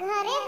ঘরে